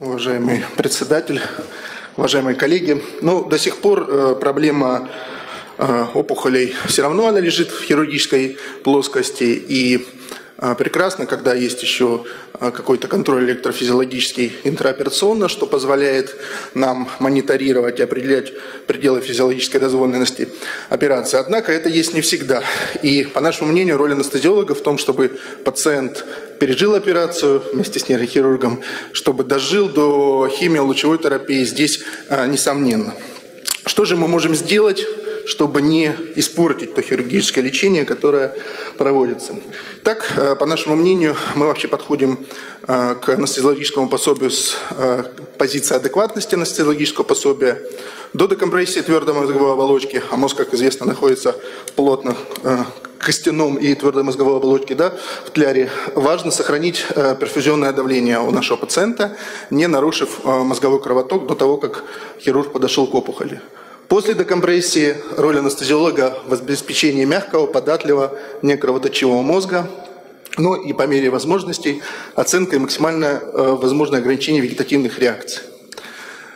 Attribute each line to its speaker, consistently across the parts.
Speaker 1: Уважаемый председатель, уважаемые коллеги, ну, до сих пор э, проблема э, опухолей все равно она лежит в хирургической плоскости и прекрасно, когда есть еще а, какой-то контроль электрофизиологический интраоперационно, что позволяет нам мониторировать и определять пределы физиологической дозволенности операции. Однако это есть не всегда. И, по нашему мнению, роль анестезиолога в том, чтобы пациент пережил операцию вместе с нейрохирургом, чтобы дожил до химио-лучевой терапии, здесь а, несомненно. Что же мы можем сделать? Чтобы не испортить то хирургическое лечение, которое проводится. Так, э, по нашему мнению, мы вообще подходим э, к анестезиологическому пособию с э, позиции адекватности анестезиологического пособия до декомпрессии твердой мозговой оболочки, а мозг, как известно, находится плотно костяном и твердой мозговой оболочке, да, в тляре, важно сохранить перфузионное давление у нашего пациента, не нарушив мозговой кровоток до того, как хирург подошел к опухоли. После декомпрессии роль анестезиолога в обеспечении мягкого, податливого, некровоточивого мозга, ну и по мере возможностей оценка и максимальное э, возможное ограничение вегетативных реакций.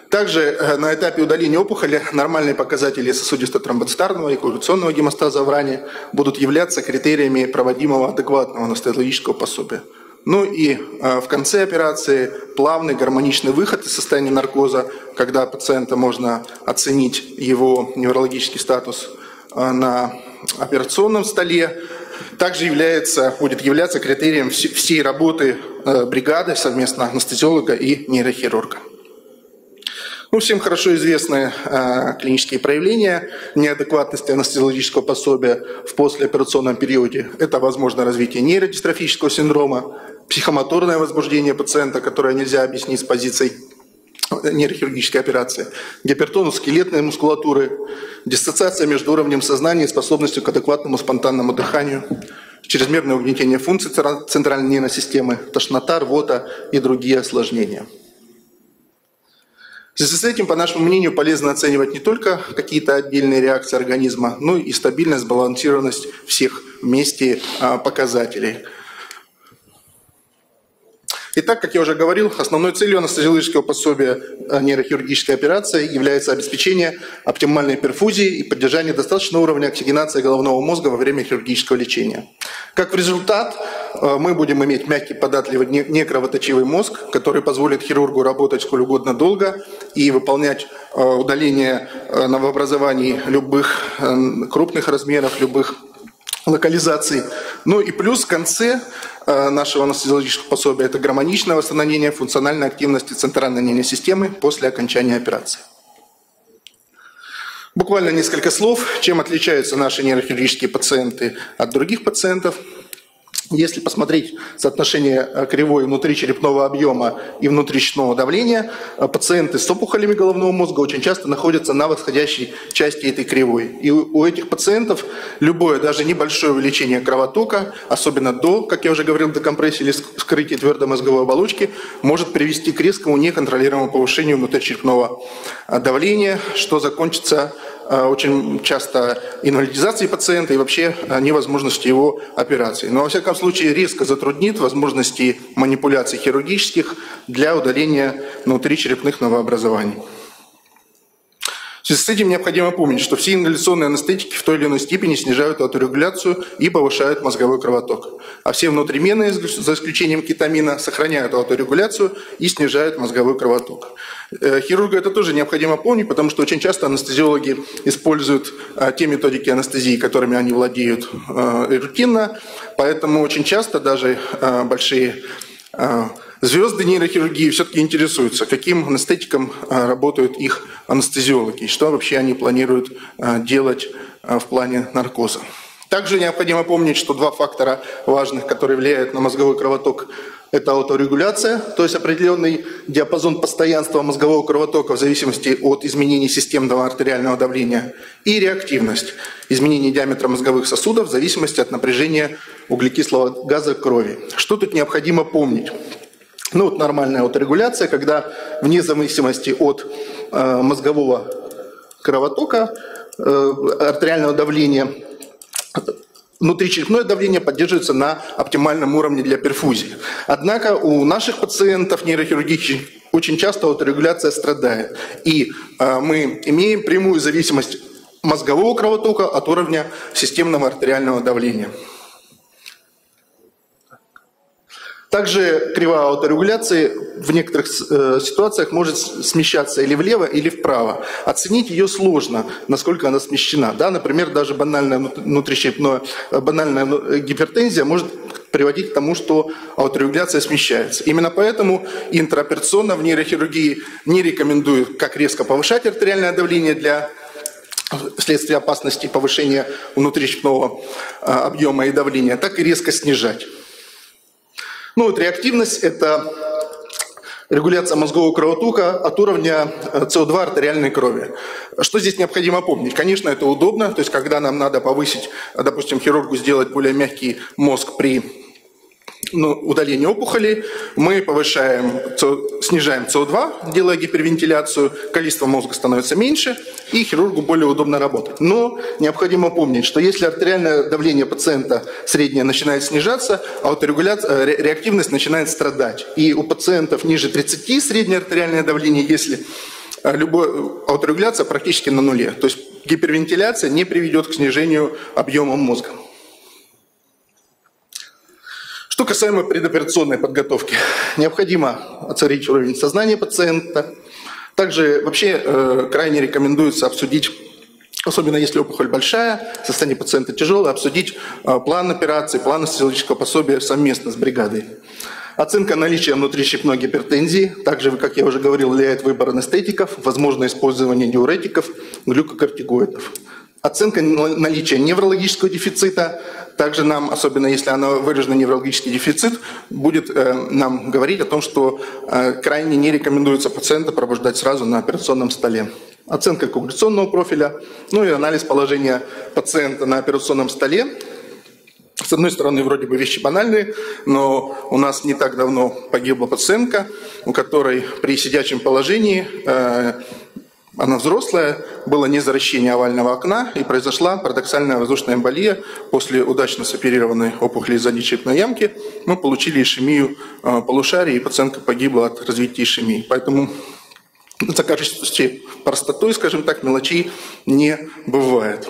Speaker 1: Также э, на этапе удаления опухоли нормальные показатели сосудисто-тромбоцитарного и коагуляционного гемостаза в ране будут являться критериями проводимого адекватного анестезиологического пособия. Ну и э, в конце операции плавный гармоничный выход из состояния наркоза, когда пациента можно оценить его неврологический статус э, на операционном столе, также является, будет являться критерием всей работы э, бригады совместно анестезиолога и нейрохирурга. Ну, всем хорошо известны э, клинические проявления неадекватности анестезиологического пособия в послеоперационном периоде. Это возможно развитие нейродистрофического синдрома, психомоторное возбуждение пациента, которое нельзя объяснить с позицией нейрохирургической операции, гипертонус скелетной мускулатуры, диссоциация между уровнем сознания и способностью к адекватному спонтанному дыханию, чрезмерное угнетение функций центральной нервной системы, тошнота, рвота и другие осложнения. В связи с этим, по нашему мнению, полезно оценивать не только какие-то отдельные реакции организма, но и стабильность, сбалансированность всех вместе а, показателей – Итак, как я уже говорил, основной целью анестезиологического пособия э, нейрохирургической операции является обеспечение оптимальной перфузии и поддержание достаточного уровня оксигенации головного мозга во время хирургического лечения. Как результат, э, мы будем иметь мягкий, податливый, некровоточивый мозг, который позволит хирургу работать сколь угодно долго и выполнять э, удаление новообразований любых крупных размеров, любых локализаций. Ну и плюс в конце нашего анестезиологического пособия это гармоничное восстановление функциональной активности центральной нервной системы после окончания операции. Буквально несколько слов, чем отличаются наши нейрохирургические пациенты от других пациентов – если посмотреть соотношение э, кривой внутричерепного объема и внутричерепного давления, э, пациенты с опухолями головного мозга очень часто находятся на восходящей части этой кривой. И у этих пациентов любое, даже небольшое увеличение кровотока, особенно до, как я уже говорил, до компрессии или скрытия твердой мозговой оболочки, может привести к резкому неконтролируемому повышению внутричерепного э, давления, что закончится очень часто инвалидизации пациента и вообще э, невозможности его операции. Но, во всяком случае, резко затруднит возможности манипуляций хирургических для удаления внутричерепных новообразований. Связи с этим необходимо помнить, что все ингаляционные анестетики в той или иной степени снижают ауторегуляцию и повышают мозговой кровоток. А все внутрименные, за исключением кетамина, сохраняют ауторегуляцию и снижают мозговой кровоток. Э, хирургу это тоже необходимо помнить, потому что очень часто анестезиологи используют э, те методики анестезии, которыми они владеют э, рутинно, поэтому очень часто даже большие Звезды нейрохирургии все-таки интересуются, каким анестетиком работают их анестезиологи, и что вообще они планируют делать в плане наркоза. Также необходимо помнить, что два фактора важных, которые влияют на мозговой кровоток, это ауторегуляция, то есть определенный диапазон постоянства мозгового кровотока в зависимости от изменений системного артериального давления, и реактивность, изменение диаметра мозговых сосудов в зависимости от напряжения углекислого газа крови. Что тут необходимо помнить? Ну вот нормальная ауторегуляция, когда вне зависимости от э, мозгового кровотока, э, артериального давления, внутричерепное давление поддерживается на оптимальном уровне для перфузии. Однако у наших пациентов нейрохирургических очень часто ауторегуляция страдает. И э, мы имеем прямую зависимость мозгового кровотока от уровня системного артериального давления. Также кривая ауторегуляции в некоторых э, ситуациях может смещаться или влево, или вправо. Оценить ее сложно, насколько она смещена. Да, например, даже банальная внутрищепная, э, банальная э, гипертензия может приводить к тому, что ауторегуляция смещается. Именно поэтому интраоперационно в нейрохирургии не рекомендуют как резко повышать артериальное давление для вследствие опасности повышения внутрищепного объема и давления, так и резко снижать. Ну вот реактивность – это регуляция мозгового кровотока от уровня СО2 э, артериальной крови. Что здесь необходимо помнить? Конечно, это удобно, то есть когда нам надо повысить, допустим, хирургу сделать более мягкий мозг при ну, удаление опухолей, мы повышаем, снижаем СО2, делая гипервентиляцию, количество мозга становится меньше, и хирургу более удобно работать. Но необходимо помнить, что если артериальное давление пациента среднее начинает снижаться, ауторегуляция, э, реактивность начинает страдать. И у пациентов ниже 30 среднее артериальное давление, если э, любая ауторегуляция практически на нуле. То есть гипервентиляция не приведет к снижению объема мозга. Что касаемо предоперационной подготовки, необходимо оценить уровень сознания пациента. Также вообще э, крайне рекомендуется обсудить особенно если опухоль большая, состояние пациента тяжелое, обсудить э, план операции, план анестезиологического пособия совместно с бригадой. Оценка наличия внутрищепной гипертензии, также, как я уже говорил, влияет выбор анестетиков, возможно использование диуретиков, глюкокортикоидов. Оценка наличия неврологического дефицита, также нам, особенно если она выражена неврологический дефицит, будет э, нам говорить о том, что э, крайне не рекомендуется пациента пробуждать сразу на операционном столе. Оценка коагуляционного профиля, ну и анализ положения пациента на операционном столе. С одной стороны, вроде бы вещи банальные, но у нас не так давно погибла пациентка, у которой при сидячем положении э, она взрослая, было незаращение овального окна и произошла парадоксальная воздушная эмболия. После удачно соперированной опухоли задней ямки мы получили ишемию э, полушария, и пациентка погибла от развития ишемии. Поэтому за качеством простотой, скажем так, мелочей не бывает.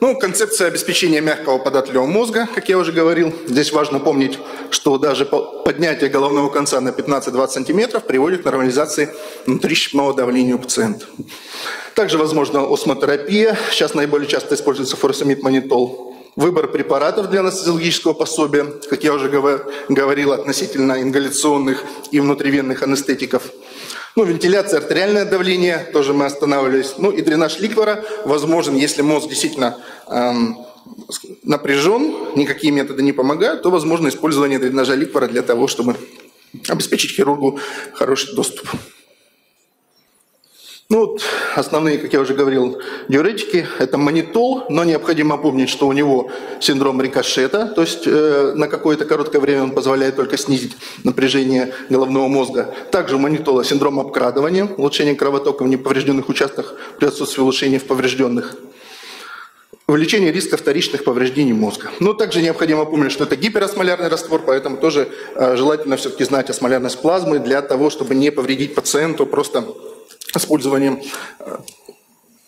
Speaker 1: Ну, концепция обеспечения мягкого податливого мозга, как я уже говорил. Здесь важно помнить, что даже поднятие головного конца на 15-20 сантиметров приводит к нормализации внутрищепного давления у пациента. Также возможна осмотерапия. Сейчас наиболее часто используется фуросемид манитол. Выбор препаратов для анестезиологического пособия, как я уже говорил, относительно ингаляционных и внутривенных анестетиков – ну, вентиляция, артериальное давление, тоже мы останавливались. Ну и дренаж ликвора возможен, если мозг действительно эм, напряжен, никакие методы не помогают, то возможно использование дренажа ликвора для того, чтобы обеспечить хирургу хороший доступ. Основные, как я уже говорил, диуретики – это манитол, но необходимо помнить, что у него синдром рикошета, то есть э, на какое-то короткое время он позволяет только снизить напряжение головного мозга. Также у манитола синдром обкрадывания, улучшение кровотока в неповрежденных участках при отсутствии улучшения в поврежденных. Увеличение риска вторичных повреждений мозга. Но также необходимо помнить, что это гиперосмолярный раствор, поэтому тоже э, желательно все-таки знать осмолярность плазмы для того, чтобы не повредить пациенту просто использованием э,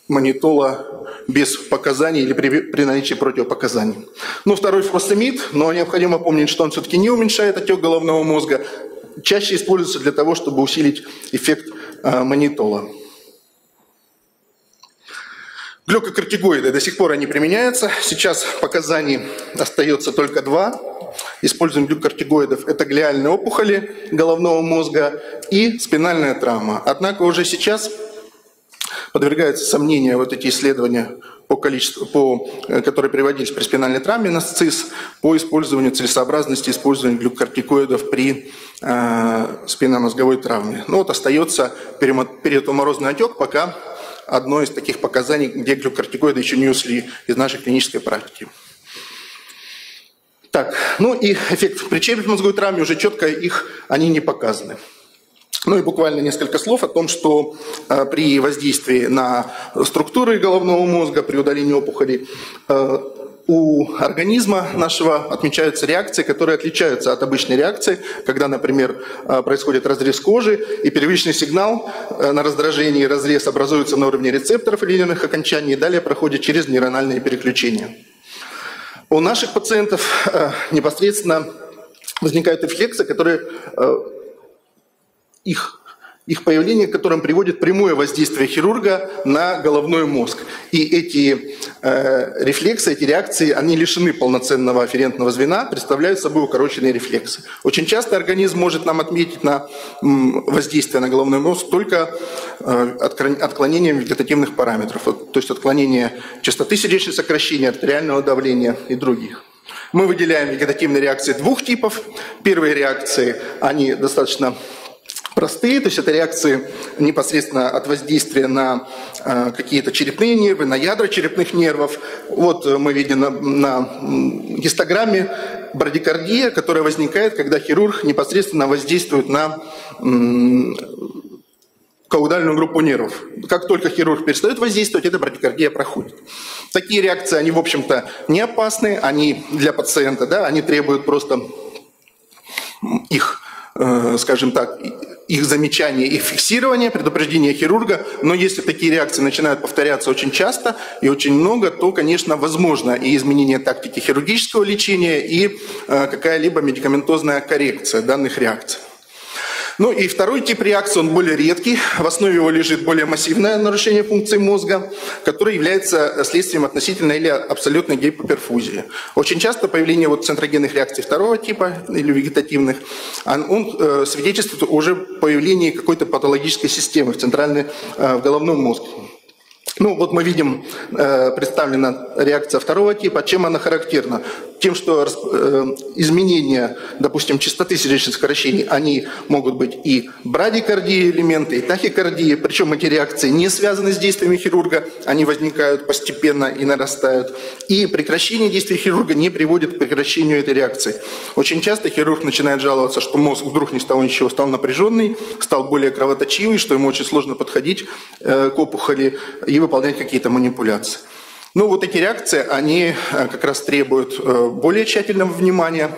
Speaker 1: манитола без показаний или при, при наличии противопоказаний. Ну, второй фростемид, но необходимо помнить, что он все-таки не уменьшает отек головного мозга, чаще используется для того, чтобы усилить эффект э, манитола. Глюкокортикоиды до сих пор они применяются. Сейчас показаний остается только два. Используем глюкокортикоидов. Это глиальные опухоли головного мозга и спинальная травма. Однако уже сейчас подвергаются сомнению вот эти исследования по количеству, по, э, которые приводились при спинальной травме на СЦИС, по использованию целесообразности использования глюкокортикоидов при э, спинномозговой травме. Ну вот остается периотоморозный отек, пока одно из таких показаний, где глюкортикоиды еще не ушли из нашей клинической практики. Так, ну и эффект при черепно-мозговой травме уже четко их, они не показаны. Ну и буквально несколько слов о том, что э, при воздействии на структуры головного мозга, при удалении опухолей, э, у организма нашего отмечаются реакции, которые отличаются от обычной реакции, когда, например, э, происходит разрез кожи, и первичный сигнал на раздражение и разрез образуется на уровне рецепторов или окончаний, и далее проходит через нейрональные переключения. У наших пациентов э, непосредственно возникают рефлексы, которые их их появление, к которым приводит прямое воздействие хирурга на головной мозг. И эти э, рефлексы, эти реакции, они лишены полноценного афферентного звена, представляют собой укороченные рефлексы. Очень часто организм может нам отметить на м, воздействие на головной мозг только э, отклонением вегетативных параметров, то есть отклонение частоты сердечного сокращения, артериального давления и других. Мы выделяем вегетативные реакции двух типов. Первые реакции, они достаточно простые, то есть это реакции непосредственно от воздействия на э, какие-то черепные нервы, на ядра черепных нервов. Вот э, мы видим на, на гистограмме брадикардия, которая возникает, когда хирург непосредственно воздействует на каудальную группу нервов. Как только хирург перестает воздействовать, эта брадикардия проходит. Такие реакции, они, в общем-то, не опасны, они для пациента, да, они требуют просто их, э, скажем так, их замечания, их фиксирования, предупреждения хирурга. Но если такие реакции начинают повторяться очень часто и очень много, то, конечно, возможно и изменение тактики хирургического лечения, и э, какая-либо медикаментозная коррекция данных реакций. Ну и второй тип реакции, он более редкий. В основе его лежит более массивное нарушение функции мозга, которое является следствием относительной или абсолютной гипоперфузии. Очень часто появление вот центрогенных реакций второго типа или вегетативных, он, он э, свидетельствует уже появлении какой-то патологической системы в центральной, э, в головном мозге. Ну, вот мы видим, э, представлена реакция второго типа. Чем она характерна? Тем, что э, изменения, допустим, частоты сердечных сокращений, они могут быть и брадикардии элементы, и тахикардии. Причем эти реакции не связаны с действиями хирурга, они возникают постепенно и нарастают. И прекращение действий хирурга не приводит к прекращению этой реакции. Очень часто хирург начинает жаловаться, что мозг вдруг не стал ничего, стал напряженный, стал более кровоточивый, что ему очень сложно подходить э, к опухоли. И выполнять какие-то манипуляции. Ну, вот эти реакции, они э, как раз требуют э, более тщательного внимания.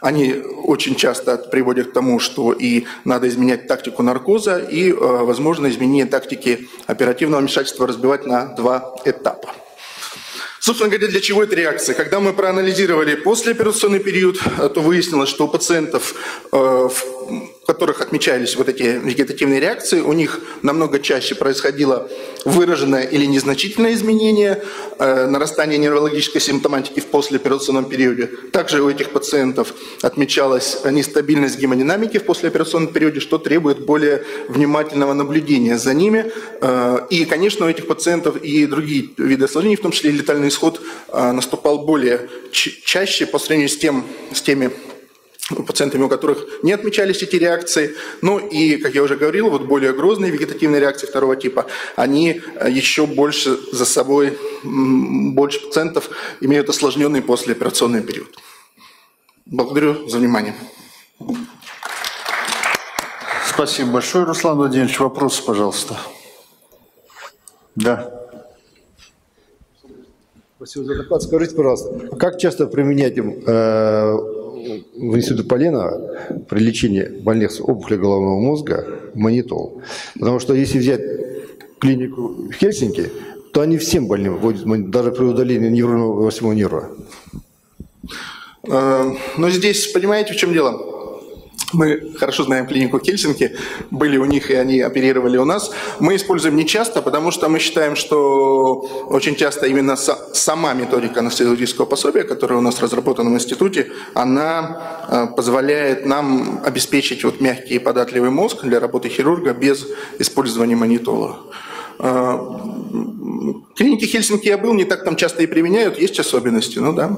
Speaker 1: Они очень часто приводят к тому, что и надо изменять тактику наркоза, и, э, возможно, изменение тактики оперативного вмешательства разбивать на два этапа. Собственно говоря, для чего эта реакция? Когда мы проанализировали послеоперационный период, то выяснилось, что у пациентов в которых отмечались вот эти вегетативные реакции, у них намного чаще происходило выраженное или незначительное изменение, э, нарастание неврологической симптоматики в послеоперационном периоде. Также у этих пациентов отмечалась нестабильность гемодинамики в послеоперационном периоде, что требует более внимательного наблюдения за ними. Э, и, конечно, у этих пациентов и другие виды осложнений, в том числе и летальный исход, э, наступал более чаще по сравнению с, тем, с теми пациентами, у которых не отмечались эти реакции. Ну и, как я уже говорил, вот более грозные вегетативные реакции второго типа, они э, еще больше за собой, больше пациентов имеют осложненный послеоперационный период. Благодарю за внимание.
Speaker 2: Спасибо большое, Руслан Владимирович. Вопрос, пожалуйста. Да.
Speaker 3: Спасибо за доклад. Скажите, пожалуйста, как часто применять э, в институте Полена при лечении больных с опухолью головного мозга манитол. Потому что если взять клинику в Хельсинки, то они всем больным вводят, даже при удалении невронного восьмого нерва.
Speaker 1: Э, но здесь, понимаете, в чем дело? Мы хорошо знаем клинику Хельсинки, были у них и они оперировали у нас. Мы используем не часто, потому что мы считаем, что очень часто именно сама методика анестезиологического пособия, которая у нас разработана в институте, она э, позволяет нам обеспечить вот мягкий и податливый мозг для работы хирурга без использования манитолога. Э, клиники Хельсинки я был, не так там часто и применяют, есть особенности, ну да.